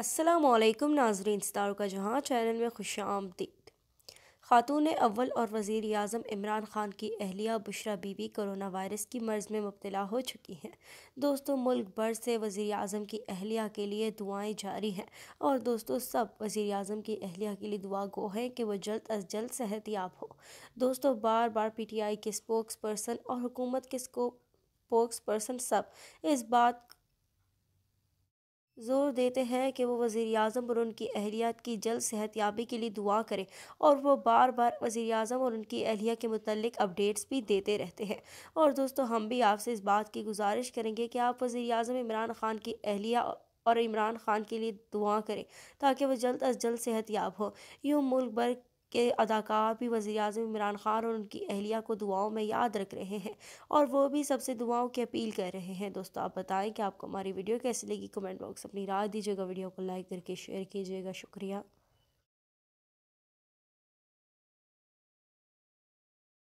असलकम नाजरीन, सितारों का जहाँ चैनल में खुश आमदीद। खातून अव्वल और वज़ी अजम इमरान ख़ान की अहलिया बुशरा बीबी कोरोना वायरस की मर्ज़ में मुबतला हो चुकी हैं। दोस्तों, मुल्क भर से वज़ी अजम की अहलिया के लिए दुआएँ जारी हैं और दोस्तों, सब वज़ी अजम की अहलिया के लिए दुआ गो है कि वह जल्द अज जल्द सेहत याब हो। दोस्तों बार बार पी टी आई के स्पोक्स पर्सन और हुकूमत के स्पोक्स पर्सन सब इस बात ज़ोर देते हैं कि वो वज़ी अजम और उनकी अहलियात की जल्द सेहत याबी के लिए दुआ करें और वो बार बार वज़ी अजम और उनकी अहलिया के मतलब अपडेट्स भी देते रहते हैं। और दोस्तों, हम भी आपसे इस बात की गुजारिश करेंगे कि आप वज़ी अजम इमरान ख़ान की अहलिया और इमरान ख़ान के लिए दुआ करें ताकि वह जल्द अज जल्द सेहत याब हो। यूँ मुल्क भर के अदाकार भी वज़ी अजम इमरान ख़ान और उनकी अहलिया को दुआओं में याद रख रहे हैं और वो भी सबसे दुआओं की अपील कर रहे हैं। दोस्तों, आप बताएँ कि आपको हमारी वीडियो कैसी लगी? कमेंट बॉक्स अपनी राय दीजिएगा, वीडियो को लाइक करके शेयर कीजिएगा। शुक्रिया।